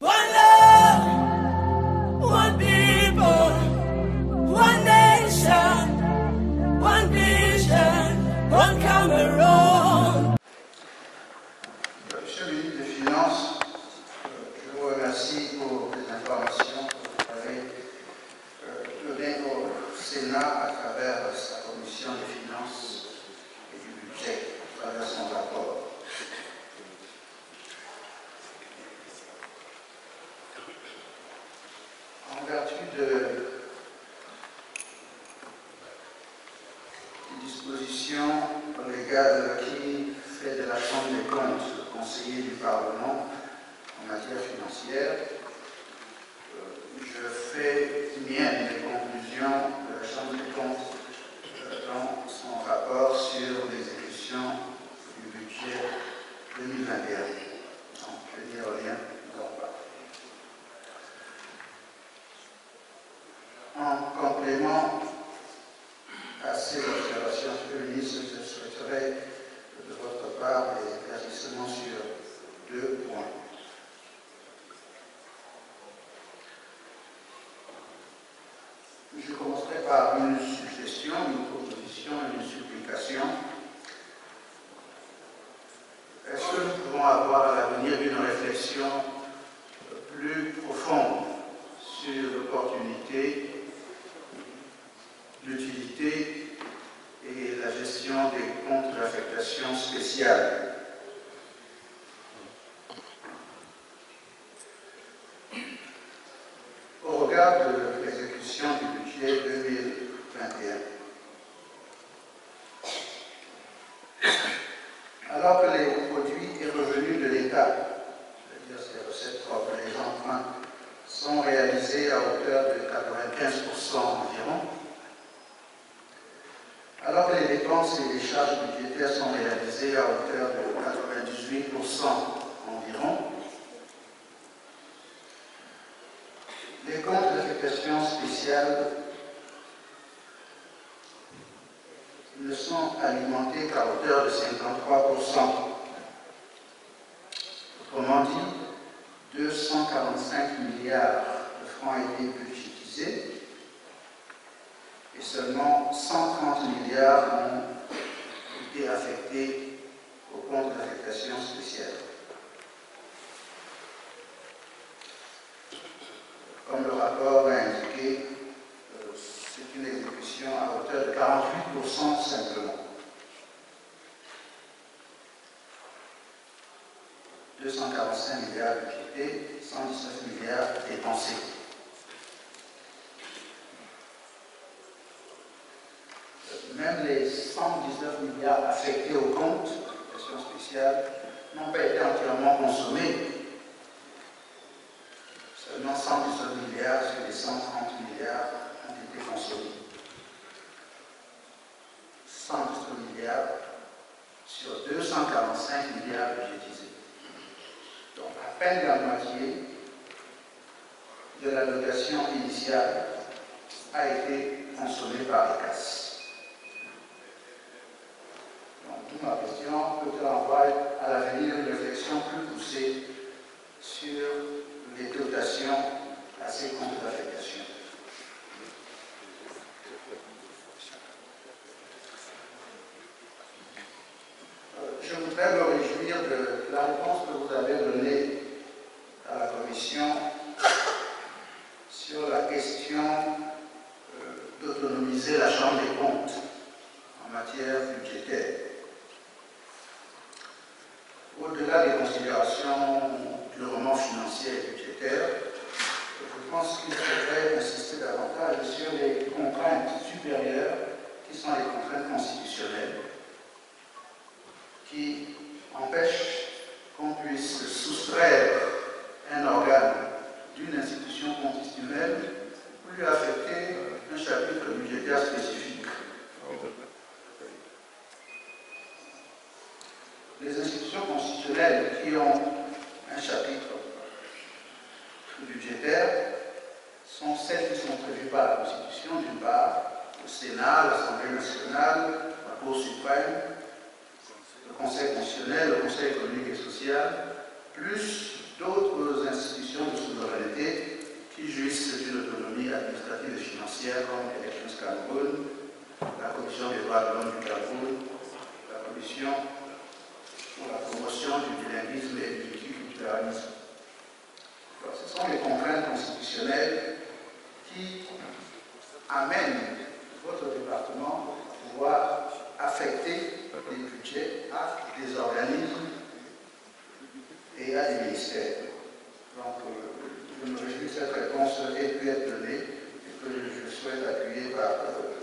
One venir d'une réflexion euh, plus profonde sur l'opportunité, l'utilité et la gestion des comptes d'affectation spéciale. Au regard de environ. Les comptes d'affectation spéciale ne sont alimentés qu'à hauteur de 53%. Autrement dit, 245 milliards de francs ont été budgétisés et seulement 130 milliards ont été affectés au compte d'affectation spéciale. Comme le rapport l'a indiqué, euh, c'est une exécution à hauteur de 48% simplement. 245 milliards budgétés, 119 milliards dépensés. Euh, même les 119 milliards affectés au judiciário não pertence a uma consumir, qui empêche qu'on puisse soustraire un organe d'une institution constitutionnelle pour lui affecter un chapitre budgétaire spécifique. Les institutions constitutionnelles qui ont un chapitre budgétaire sont celles qui sont prévues par la Constitution, d'une part, le Sénat, l'Assemblée nationale, la Cour suprême, Conseil constitutionnel, le Conseil économique et social, plus d'autres institutions de souveraineté qui jouissent d'une autonomie administrative et financière comme Elections Cameroun, la Commission des droits de l'homme du Cameroun, la Commission pour la promotion du bilinguisme et du multiculturalisme. Ce sont les contraintes constitutionnelles qui amènent votre département à pouvoir affecter les budgets à des organismes et à des ministères. Donc, euh, je me réjouis que cette réponse ait pu être donnée et que je souhaite appuyer par euh,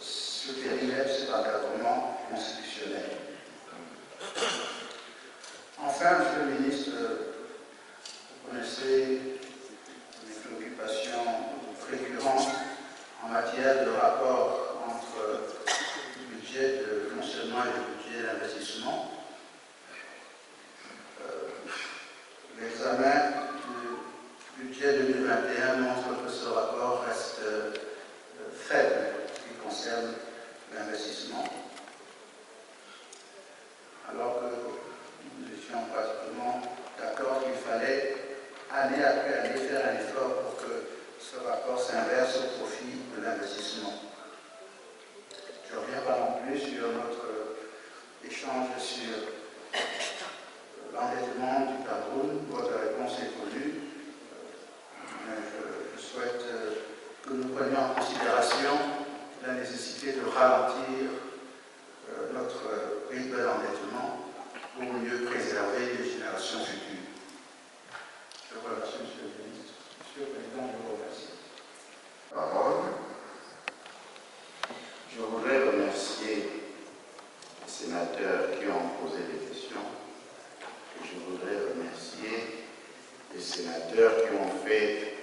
ce périmètre, cet encadrement constitutionnel. Enfin, Monsieur le ministre, vous connaissez mes préoccupations récurrentes en matière de rapport entre le budget de et le budget d'investissement. Euh, L'examen du budget 2021 montre que ce rapport reste euh, faible en ce qui concerne l'investissement. Alors que nous étions pratiquement d'accord qu'il fallait année après année faire un effort pour que ce rapport s'inverse au profit de l'investissement. Je ne reviens pas non plus sur notre échange sur l'endettement du Cameroun. Votre réponse est connue. Mais je, je souhaite euh, que nous prenions en considération la nécessité de ralentir euh, notre rythme d'endettement pour mieux préserver les générations futures. Je vous remercie, Monsieur le Ministre. Monsieur le Président, je vous remercie. parole. Je voudrais remercier les sénateurs qui ont posé des questions. Et je voudrais remercier les sénateurs qui ont fait,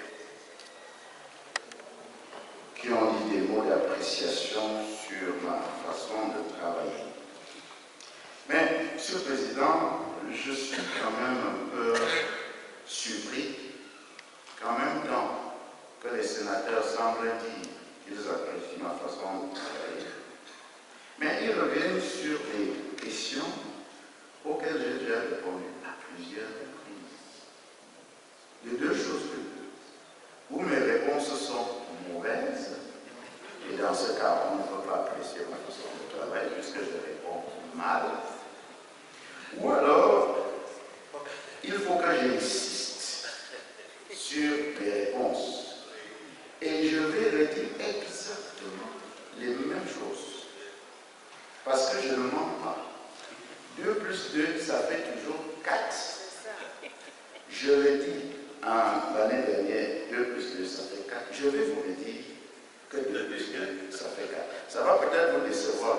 qui ont dit des mots d'appréciation sur ma façon de travailler. Mais, Monsieur le Président, je suis quand même un peu surpris qu'en même temps que les sénateurs semblent dire qu'ils apprécient ma façon de travailler. Mais ils sur les questions auxquelles j'ai déjà répondu à plusieurs reprises. De deux choses que ou mes réponses sont mauvaises, et dans ce cas, on ne peut pas apprécier ma façon de travailler puisque je réponds mal, ou alors, il faut que j'insiste sur les réponses. Et je vais redire exactement les mêmes choses. Parce que je ne mens pas. 2 plus 2, ça fait toujours 4. Je l'ai dit en l'année dernière, 2 plus 2, ça fait 4. Je vais vous le dire que 2 plus 2, ça fait 4. Ça va peut-être vous décevoir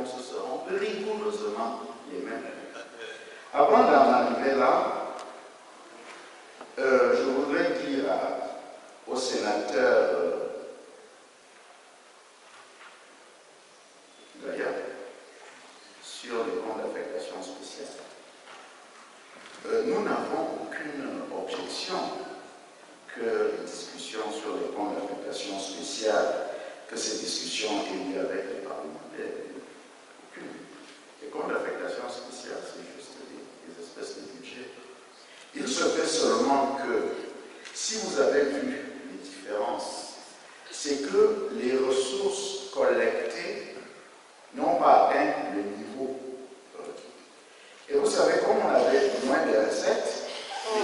les réponses seront rigoureusement les mêmes. Avant d'en arriver là, euh, je voudrais dire à- aux sénateurs euh, d'ailleurs sur les comptes d'affectation spéciale. Euh, nous n'avons aucune objection que les discussions sur les comptes d'affectation spéciale, que ces discussions aient lieu avec les parlementaires. Aucune. Les comptes d'affectation spéciale, c'est juste des, des espèces de budget. Il se fait seulement que si vous avez vu les différences, c'est que les ressources collectées n'ont pas atteint le niveau requis. Et vous savez, comme on avait moins de recettes,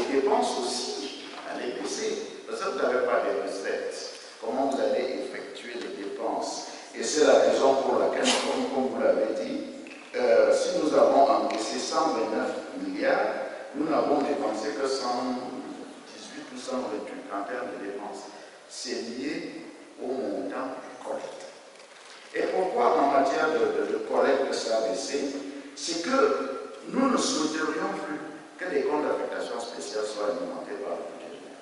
les dépenses aussi allaient baisser. Parce que vous n'avez pas de recettes. Comment vous allez effectuer les dépenses Et c'est la raison pour laquelle, comme, comme vous l'avez dit, euh, si nous avons encaissé 129 milliards, nous n'avons dépensé que 118 ou 128 en termes de dépenses. C'est lié au montant collecté. Et pourquoi en matière de, de- de collecte ça a baissé C'est que nous ne souhaiterions plus que les comptes d'affectation spéciale soient alimentés par le budget général.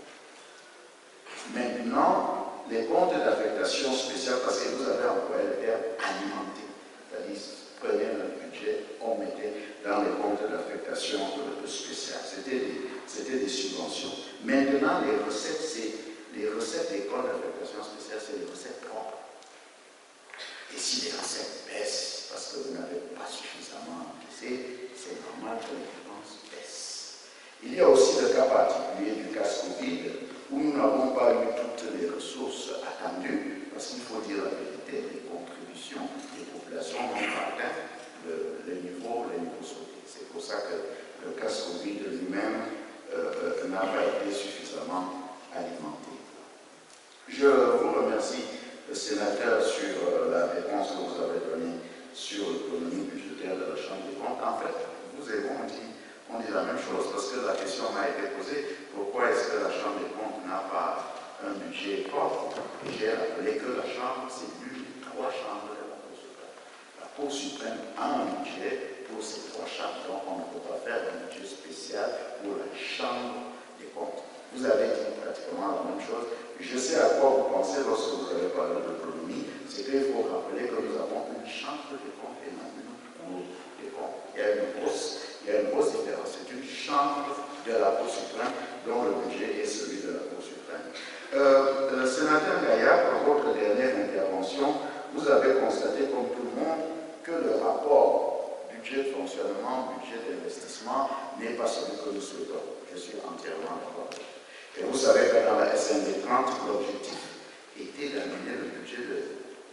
Maintenant, les comptes d'affectation spéciale, parce que vous avez employé le terme alimenter, c'est-à-dire prenez notre budget, on mettait dans les comptes d'affectation euh, spéciale. C'était des, des subventions. Maintenant, les recettes, c'est les recettes des comptes d'affectation spéciale, c'est les recettes propres. Et si les recettes baissent parce que vous n'avez pas suffisamment encaissé, c'est normal que les dépenses baissent. Il y a aussi le cas particulier du cas Covid, où nous n'avons pas eu toutes les ressources attendues, parce qu'il faut dire la vérité, les contributions des populations pas atteint le, niveau, le niveau. C'est pour ça que le casque Covid lui-même euh, euh, n'a pas été suffisamment alimenté. Je vous remercie, sénateur, sur euh, la réponse que vous avez donnée sur l'économie budgétaire de la Chambre des comptes. En fait, vous et moi, on dit, on dit la même chose parce que la question m'a été posée pourquoi est-ce que la Chambre des comptes n'a pas un budget Et j'ai rappelé que la Chambre, c'est l'une des trois chambres de la Cour suprême. La Cour suprême a un budget pour ces trois chambres, donc on ne peut pas faire un budget spécial pour la Chambre des comptes. Vous avez dit pratiquement la même chose. Je sais à quoi vous pensez lorsque vous avez parlé de l'économie, c'est qu'il faut rappeler que nous avons une chambre des comptes et non une cour des comptes. Il y a une grosse, une différence. C'est une chambre de la Cour suprême dont le budget est celui de la Cour suprême. Euh, sénateur Gaillard, dans votre dernière intervention, vous avez constaté, comme tout le monde, que le rapport budget de fonctionnement, budget n'est pas celui que nous souhaitons. Je suis entièrement d'accord. Et vous savez que dans la SND 30, l'objectif était d'amener le budget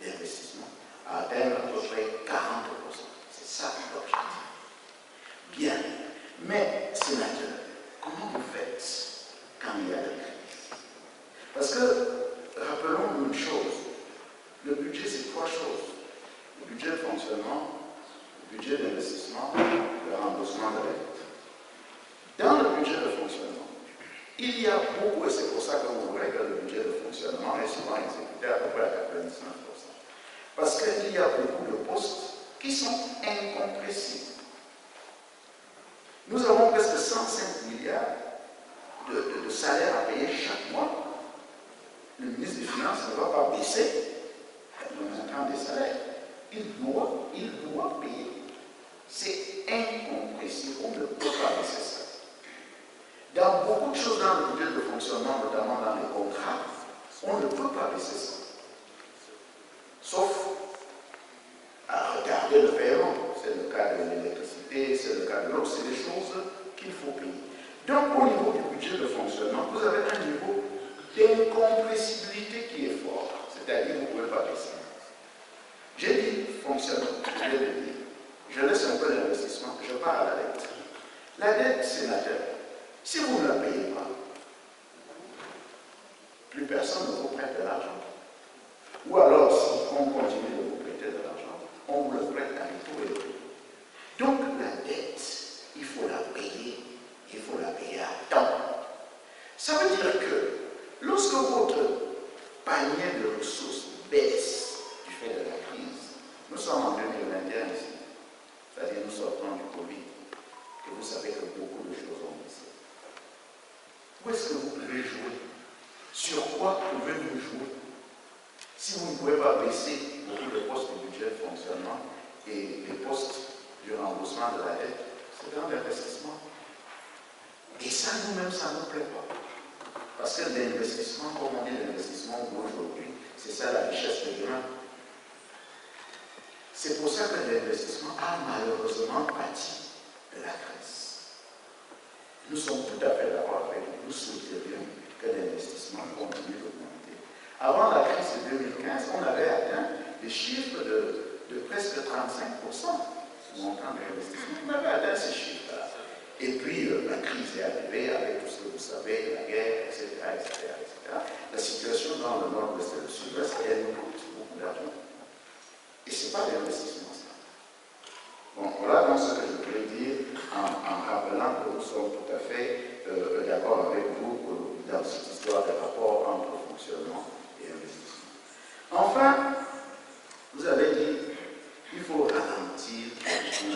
d'investissement à atteindre à peu près 40%. C'est ça l'objectif. Bien. Mais, sénateur, comment vous faites quand il y a des crises Parce que, rappelons une chose, le budget c'est trois choses. Le budget de fonctionnement, budget d'investissement, le remboursement de la dette. Dans le budget de fonctionnement, il y a beaucoup, et c'est pour ça que vous voyez que le budget de fonctionnement est souvent exécuté à peu près à 99%. Parce qu'il y a beaucoup de postes qui sont incompressibles. Nous avons presque 105 milliards de salaires à payer chaque mois. Le ministre des Finances ne va pas baisser le montant des salaires. Il doit, il doit payer. C'est incompressible. On ne peut pas baisser ça. Dans beaucoup de choses dans le budget de fonctionnement, notamment dans les contrats, on ne peut pas baisser ça. Sauf à regarder le paiement. C'est le cas de l'électricité, c'est le cas de l'eau, c'est des choses qu'il faut payer. Donc au niveau du budget de fonctionnement, vous avez un niveau d'incompressibilité qui est fort. C'est-à-dire vous ne pouvez pas baisser. J'ai dit fonctionnement, je dire. Je laisse un peu l'investissement, je pars à la dette. La dette, sénateur, si vous ne la payez pas, plus personne ne vous prête de l'argent. Ou alors, si on continue de vous prêter de l'argent, on vous le prête à tout et tout. Donc, la dette, il faut la payer, il faut la payer à temps. Ça veut dire que lorsque votre panier de ressources baisse du fait de la crise, nous sommes en 2021 ici, c'est-à-dire nous sortons du Covid, que vous savez que beaucoup de choses ont baissé. Où est-ce que vous pouvez jouer Sur quoi pouvez-vous jouer Si vous ne pouvez pas baisser beaucoup de postes de budget de fonctionnement et les postes du remboursement de la dette, c'est dans l'investissement. Et ça, nous-mêmes, ça ne nous plaît pas. Parce que l'investissement, comme on dit l'investissement aujourd'hui, c'est ça la richesse de demain. C'est pour ça que l'investissement a malheureusement pâti de la crise. Nous sommes tout à fait d'accord avec vous. Nous souhaiterions que l'investissement continue d'augmenter. Avant la crise de 2015, on avait atteint des chiffres de, presque 35% du montant de l'investissement. On avait atteint ces chiffres-là. Et puis euh, la crise est arrivée avec tout ce que vous savez, la guerre, etc. La situation dans le nord-ouest et le sud-ouest, elle nous coûte beaucoup d'argent. Et ce n'est pas l'investissement, ça. Bon, voilà donc ce que je voulais dire en, en rappelant que nous sommes tout à fait euh, d'accord avec vous euh, dans cette histoire de rapport entre fonctionnement et investissement. Enfin, vous avez dit qu'il faut ralentir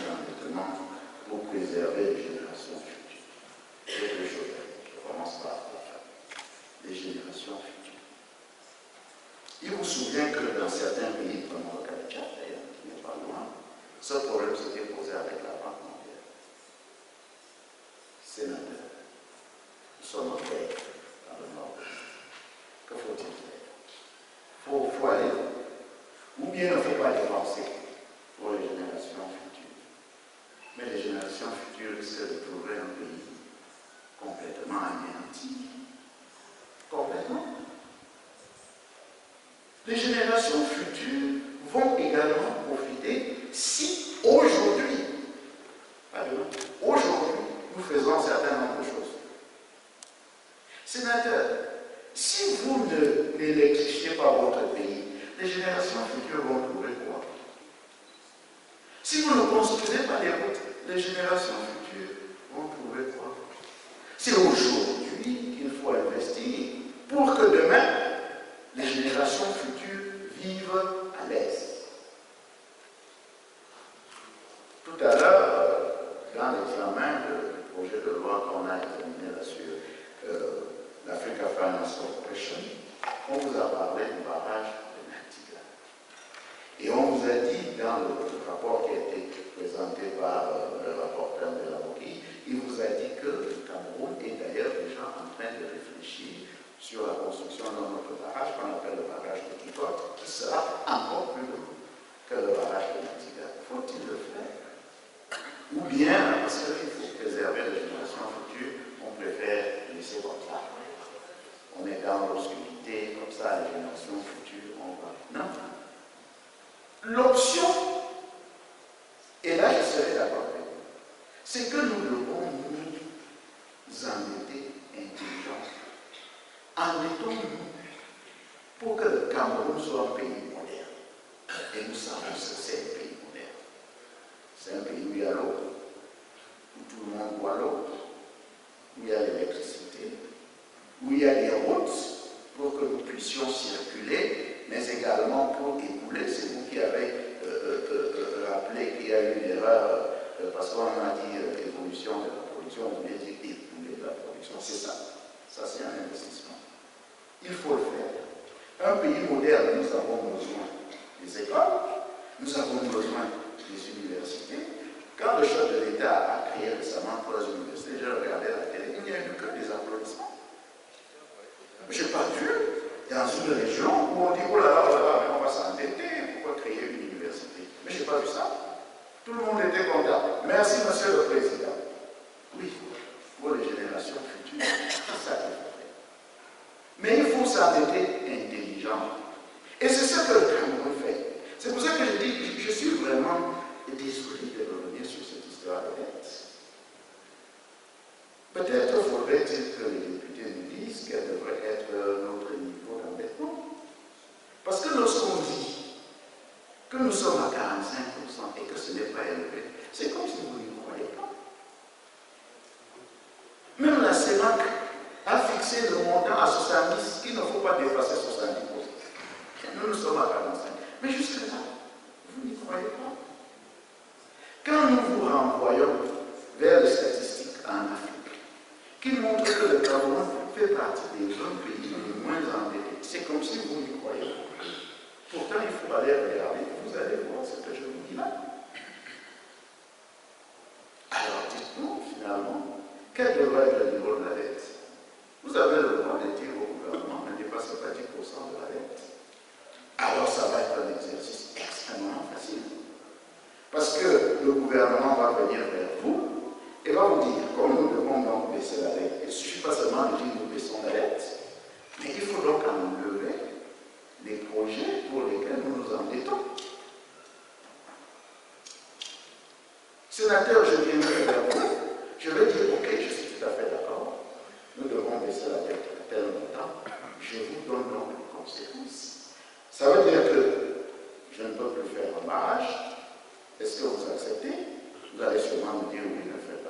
l'endettement pour préserver les générations futures. J'ai deux choses à dire. Je commence par la femme. Les générations futures. Il vous souvient que dans certains pays, comme le cas du Tchad, d'ailleurs, qui n'est pas loin, ce problème s'était posé avec la Banque mondiale. Sénateur, nous sommes en guerre dans le nord Que faut-il faire Il faut, faut aller Ou bien il ne faut pas dépenser pour les générations futures. Mais les générations futures de trouver un pays complètement anéanti. Complètement. Les générations futures vont également profiter si aujourd'hui, pas demain, aujourd'hui, nous faisons un certain nombre de choses. Sénateur, si vous ne n'électrifiez pas votre pays, les générations futures vont trouver quoi Si vous ne construisez pas les routes, les générations futures vont trouver quoi C'est aujourd'hui qu'il faut investir pour que demain, les générations futures vivent à l'aise. Tout à l'heure, euh, dans l'examen du projet de loi qu'on a examiné là sur euh, l'Africa Finance Corporation, on vous a parlé du barrage de Natiga. Et on vous a dit dans le rapport qui a été présenté par euh, le rapporteur de la Moki, il vous a dit que le Cameroun est d'ailleurs déjà en train de réfléchir sur la construction d'un autre barrage qu'on appelle le barrage de Kikot, qui sera encore plus long que le barrage de Natiga. Faut-il le faire Ou bien, parce qu'il faut préserver les générations futures, on préfère laisser comme ça. On est dans l'obscurité, comme ça, les générations futures, on va. Non. L'option, et là je serai d'accord avec vous, c'est que nous devons nous endetter intelligence. Endettons-nous pour que le Cameroun soit un pays moderne. Et nous savons que c'est un pays moderne. C'est un pays où il y a l'eau, où tout le monde boit l'eau, où il y a l'électricité, où il y a des pour puissions circuler, mais également pour écouler. C'est vous qui avez euh, euh, euh, rappelé qu'il y a eu une erreur, parce qu'on a dit évolution de la production, on vient dire écouler de la production. C'est ça. Ça, c'est un investissement. Il faut le faire. Un pays moderne, nous avons besoin des écoles, nous avons besoin des universités. Quand le chef de l'État a créé récemment trois universités, j'ai regardé la télé, il n'y a eu que des applaudissements. Je n'ai pas vu dans une région où on dit oh là là, oh là là, mais on va s'endetter, pourquoi créer une université Mais je n'ai pas vu ça. Tout le monde était content. Merci, monsieur le président. Oui, pour les générations futures, c'est ça qu'il faut. Mais il faut s'endetter intelligent. Et c'est ce que le Cameroun fait. C'est pour ça que je dis, je suis vraiment désolé de revenir sur cette histoire de dette. Peut-être faudrait-il que les disent quel devrait être notre niveau d'endettement. Parce que lorsqu'on dit que nous sommes à 45% et que ce n'est pas élevé, c'est comme si vous n'y croyez pas. Même la CEMAC a fixé le montant à 70, qu'il ne faut pas dépasser 70%. Nous, nous sommes à 45. Mais jusque-là, vous n'y croyez pas. Quand nous vous renvoyons vers les statistiques en Afrique, qui montrent que le Cameroun fait partie des 20 pays les moins endettés, c'est comme si vous n'y croyez pas. Pourtant, il faut aller regarder, vous allez voir ce que je vous dis là. Alors, dites-nous finalement, quel devrait être le niveau de la dette Vous avez le droit de dire au gouvernement, ne dépassez pas 10% de la dette. Alors, ça va être un exercice extrêmement facile. Parce que le gouvernement va venir vers vous et va vous dire, comme nous devons donc baisser la dette, il ne suffit pas seulement de dire nous baissons la dette, mais il faut donc enlever les projets pour lesquels nous nous endettons. Sénateur, je viendrai vers vous, je vais dire, ok, je suis tout à fait d'accord, nous devons baisser la dette à tel montant, je vous donne donc les conséquences. Ça veut dire que je ne peux plus faire un est-ce que vous acceptez? Vous allez sûrement me dire oui, ne faites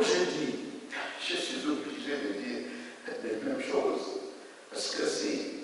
comme j'ai je suis obligé de dire les mêmes choses, parce que c'est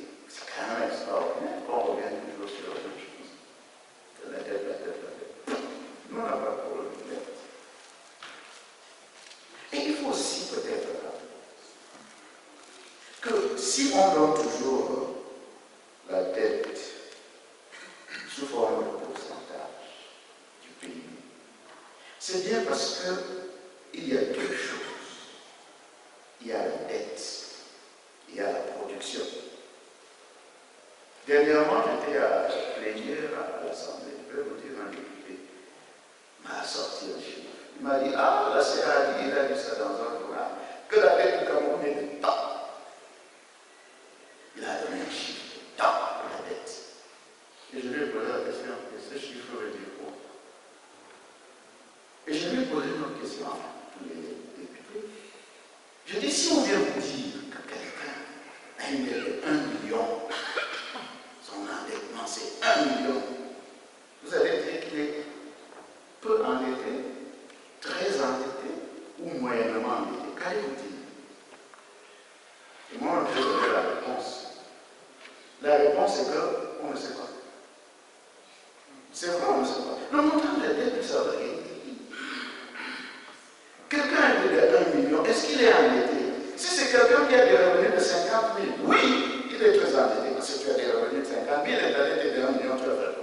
millions, est-ce qu'il est endetté Si c'est quelqu'un qui a des revenus de 50 000, oui, il est très endetté. Parce que tu as des revenus de 50 000, et endetté de 1 million, tu vas faire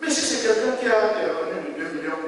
Mais si c'est quelqu'un qui a des revenus de 2 millions,